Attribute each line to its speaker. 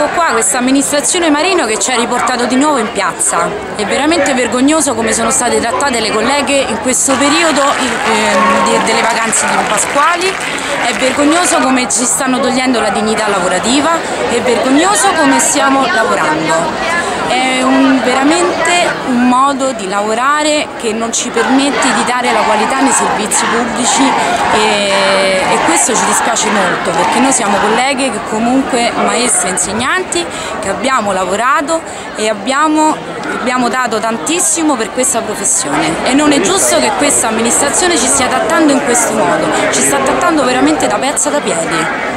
Speaker 1: Ecco qua questa amministrazione Marino che ci ha riportato di nuovo in piazza. È veramente vergognoso come sono state trattate le colleghe in questo periodo eh, delle vacanze di Pasquali, è vergognoso come ci stanno togliendo la dignità lavorativa, è vergognoso come stiamo lavorando. È un, veramente modo di lavorare che non ci permette di dare la qualità nei servizi pubblici e, e questo ci dispiace molto perché noi siamo colleghe che comunque maestre e insegnanti che abbiamo lavorato e abbiamo, abbiamo dato tantissimo per questa professione e non è giusto che questa amministrazione ci stia trattando in questo modo, ci sta trattando veramente da pezza da piedi.